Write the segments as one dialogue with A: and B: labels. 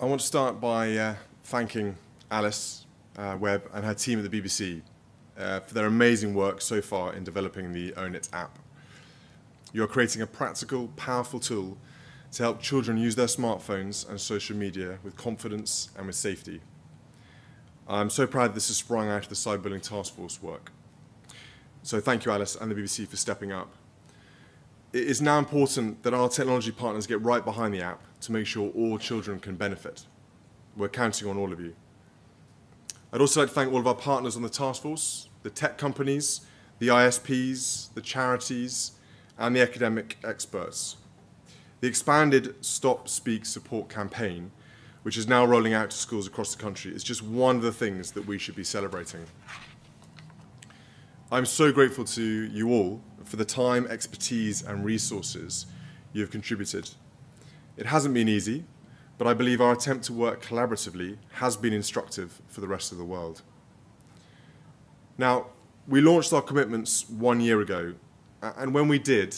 A: I want to start by uh, thanking Alice uh, Webb and her team at the BBC uh, for their amazing work so far in developing the Own It app. You're creating a practical, powerful tool to help children use their smartphones and social media with confidence and with safety. I'm so proud this has sprung out of the cyberbullying task force work. So thank you, Alice, and the BBC for stepping up. It is now important that our technology partners get right behind the app to make sure all children can benefit. We're counting on all of you. I'd also like to thank all of our partners on the task force, the tech companies, the ISPs, the charities, and the academic experts. The expanded Stop Speak Support campaign, which is now rolling out to schools across the country, is just one of the things that we should be celebrating. I'm so grateful to you all for the time, expertise, and resources you have contributed. It hasn't been easy, but I believe our attempt to work collaboratively has been instructive for the rest of the world. Now, we launched our commitments one year ago, and when we did,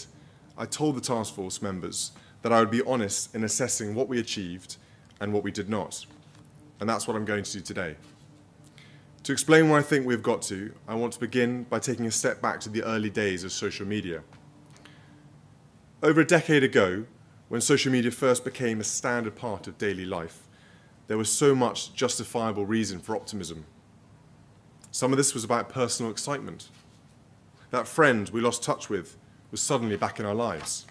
A: I told the task force members that I would be honest in assessing what we achieved and what we did not. And that's what I'm going to do today. To explain where I think we've got to, I want to begin by taking a step back to the early days of social media. Over a decade ago, when social media first became a standard part of daily life, there was so much justifiable reason for optimism. Some of this was about personal excitement. That friend we lost touch with was suddenly back in our lives.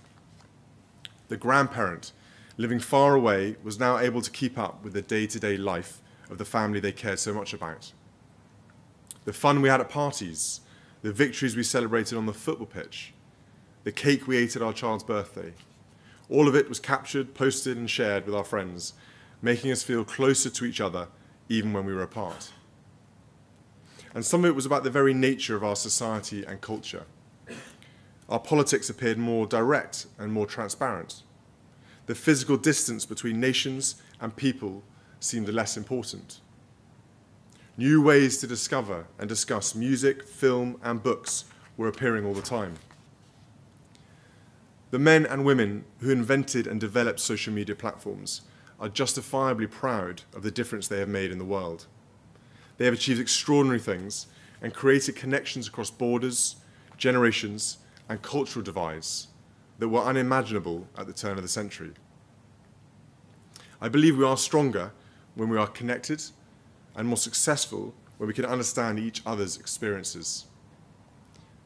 A: The grandparent living far away was now able to keep up with the day to day life of the family they cared so much about the fun we had at parties, the victories we celebrated on the football pitch, the cake we ate at our child's birthday. All of it was captured, posted, and shared with our friends, making us feel closer to each other even when we were apart. And some of it was about the very nature of our society and culture. Our politics appeared more direct and more transparent. The physical distance between nations and people seemed less important. New ways to discover and discuss music, film, and books were appearing all the time. The men and women who invented and developed social media platforms are justifiably proud of the difference they have made in the world. They have achieved extraordinary things and created connections across borders, generations, and cultural divides that were unimaginable at the turn of the century. I believe we are stronger when we are connected and more successful when we can understand each other's experiences.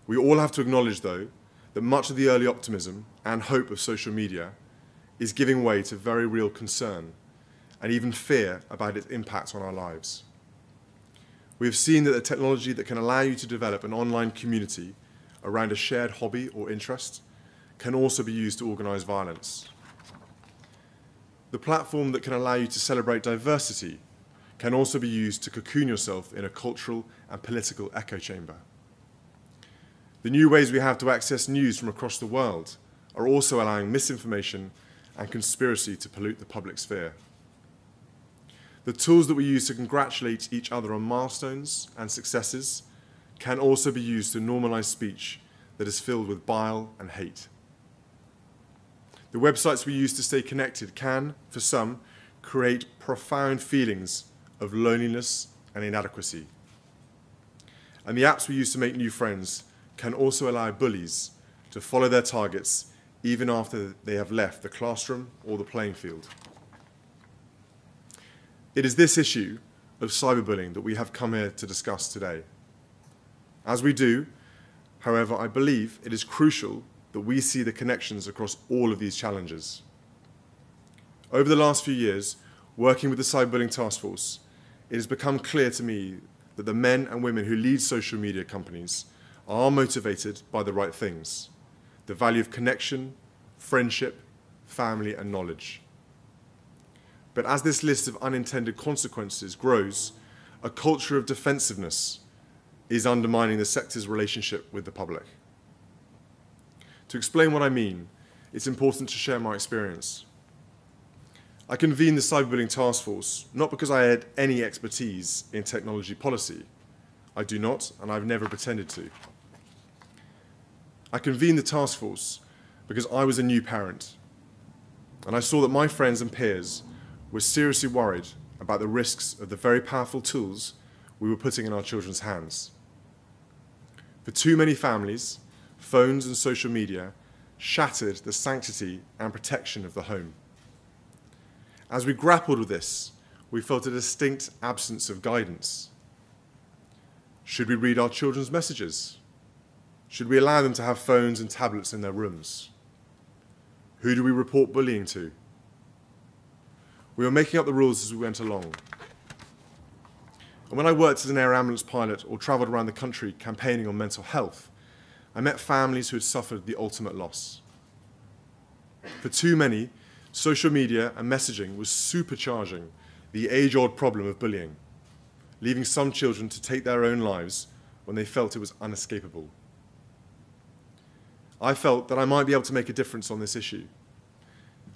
A: We all have to acknowledge, though, that much of the early optimism and hope of social media is giving way to very real concern and even fear about its impact on our lives. We have seen that the technology that can allow you to develop an online community around a shared hobby or interest can also be used to organize violence. The platform that can allow you to celebrate diversity can also be used to cocoon yourself in a cultural and political echo chamber. The new ways we have to access news from across the world are also allowing misinformation and conspiracy to pollute the public sphere. The tools that we use to congratulate each other on milestones and successes can also be used to normalize speech that is filled with bile and hate. The websites we use to stay connected can, for some, create profound feelings of loneliness and inadequacy. And the apps we use to make new friends can also allow bullies to follow their targets even after they have left the classroom or the playing field. It is this issue of cyberbullying that we have come here to discuss today. As we do, however, I believe it is crucial that we see the connections across all of these challenges. Over the last few years, working with the Cyberbullying Task Force, it has become clear to me that the men and women who lead social media companies are motivated by the right things the value of connection, friendship, family, and knowledge. But as this list of unintended consequences grows, a culture of defensiveness is undermining the sector's relationship with the public. To explain what I mean, it's important to share my experience. I convened the cyberbullying task force not because I had any expertise in technology policy. I do not, and I've never pretended to. I convened the task force because I was a new parent, and I saw that my friends and peers were seriously worried about the risks of the very powerful tools we were putting in our children's hands. For too many families, phones and social media shattered the sanctity and protection of the home. As we grappled with this, we felt a distinct absence of guidance. Should we read our children's messages? Should we allow them to have phones and tablets in their rooms? Who do we report bullying to? We were making up the rules as we went along. And when I worked as an air ambulance pilot or travelled around the country campaigning on mental health, I met families who had suffered the ultimate loss. For too many, social media and messaging was supercharging the age old problem of bullying, leaving some children to take their own lives when they felt it was unescapable. I felt that I might be able to make a difference on this issue.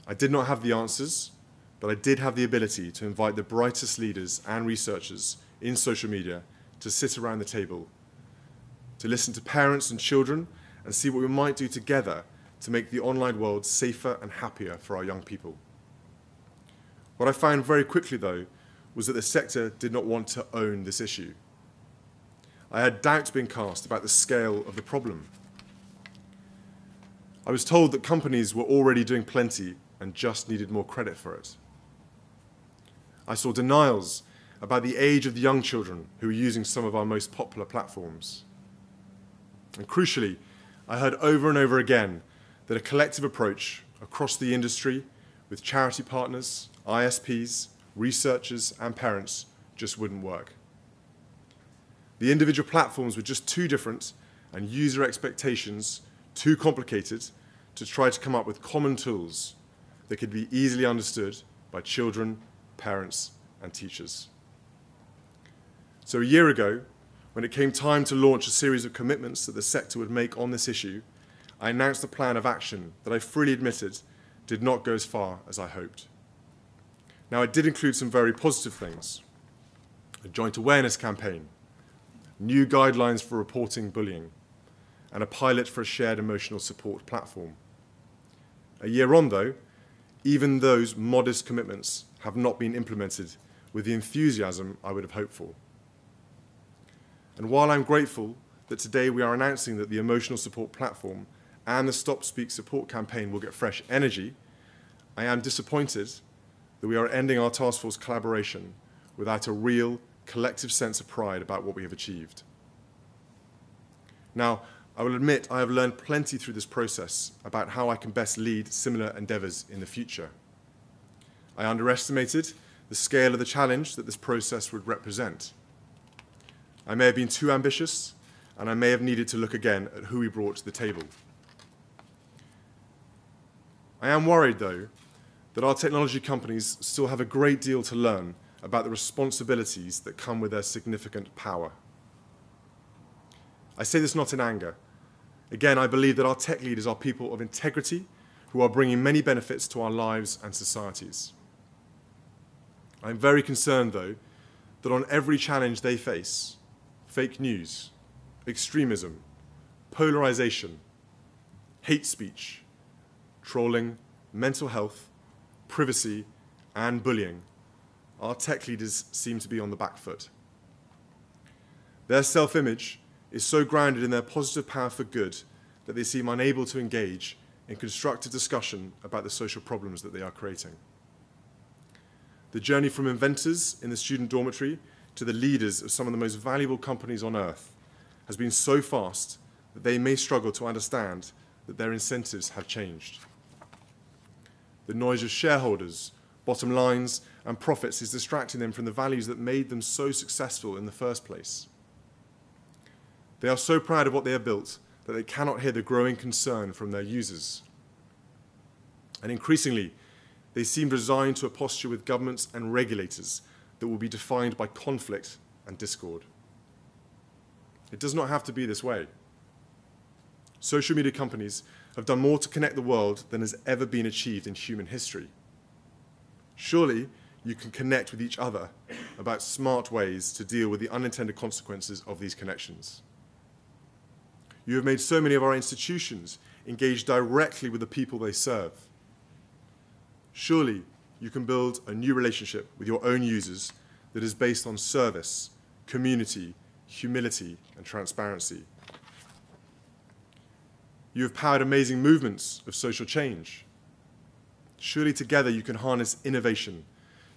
A: I did not have the answers, but I did have the ability to invite the brightest leaders and researchers in social media to sit around the table, to listen to parents and children, and see what we might do together to make the online world safer and happier for our young people. What I found very quickly, though, was that the sector did not want to own this issue. I had doubts being cast about the scale of the problem. I was told that companies were already doing plenty and just needed more credit for it. I saw denials about the age of the young children who were using some of our most popular platforms. And crucially, I heard over and over again that a collective approach across the industry with charity partners, ISPs, researchers, and parents just wouldn't work. The individual platforms were just too different and user expectations too complicated to try to come up with common tools that could be easily understood by children parents, and teachers. So a year ago, when it came time to launch a series of commitments that the sector would make on this issue, I announced a plan of action that I freely admitted did not go as far as I hoped. Now, it did include some very positive things a joint awareness campaign, new guidelines for reporting bullying, and a pilot for a shared emotional support platform. A year on, though, even those modest commitments have not been implemented with the enthusiasm I would have hoped for. And while I'm grateful that today we are announcing that the emotional support platform and the Stop Speak support campaign will get fresh energy, I am disappointed that we are ending our task force collaboration without a real collective sense of pride about what we have achieved. Now, I will admit I have learned plenty through this process about how I can best lead similar endeavours in the future. I underestimated the scale of the challenge that this process would represent. I may have been too ambitious, and I may have needed to look again at who we brought to the table. I am worried, though, that our technology companies still have a great deal to learn about the responsibilities that come with their significant power. I say this not in anger. Again, I believe that our tech leaders are people of integrity who are bringing many benefits to our lives and societies. I'm very concerned, though, that on every challenge they face fake news, extremism, polarization, hate speech, trolling, mental health, privacy, and bullying our tech leaders seem to be on the back foot. Their self image is so grounded in their positive power for good that they seem unable to engage in constructive discussion about the social problems that they are creating. The journey from inventors in the student dormitory to the leaders of some of the most valuable companies on earth has been so fast that they may struggle to understand that their incentives have changed. The noise of shareholders, bottom lines, and profits is distracting them from the values that made them so successful in the first place. They are so proud of what they have built that they cannot hear the growing concern from their users. And increasingly, they seem resigned to a posture with governments and regulators that will be defined by conflict and discord. It does not have to be this way. Social media companies have done more to connect the world than has ever been achieved in human history. Surely you can connect with each other about smart ways to deal with the unintended consequences of these connections. You have made so many of our institutions engage directly with the people they serve. Surely you can build a new relationship with your own users that is based on service, community, humility, and transparency. You have powered amazing movements of social change. Surely together you can harness innovation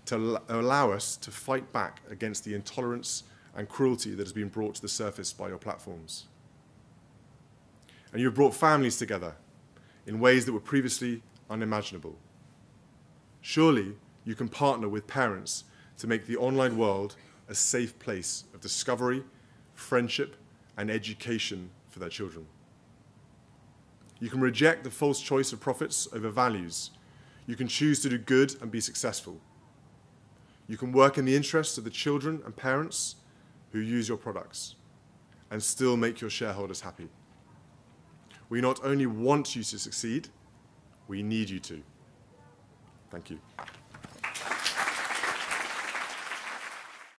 A: to allow us to fight back against the intolerance and cruelty that has been brought to the surface by your platforms. And you have brought families together in ways that were previously unimaginable. Surely you can partner with parents to make the online world a safe place of discovery, friendship, and education for their children. You can reject the false choice of profits over values. You can choose to do good and be successful. You can work in the interests of the children and parents who use your products and still make your shareholders happy. We not only want you to succeed, we need you to. Thank you.